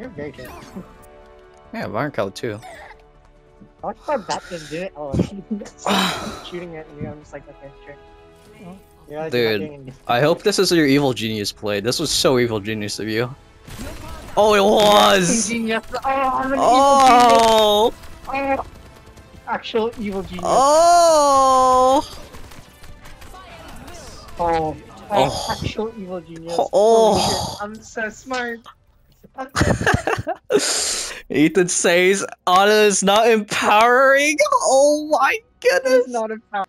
You're very good. Yeah, Color too. Watch my bat just do it. Oh, shooting at me. I'm just like, okay, sure. Yeah, Dude, I hope this is your evil genius play. This was so evil genius of you. Oh, it was! Genius. Oh, I'm an Oh! evil genius. Oh, actual evil genius. Oh! Oh, Oh. actual evil genius. Oh. shit, I'm so smart. Ethan says Ana is not empowering. Oh my It's goodness. not a power.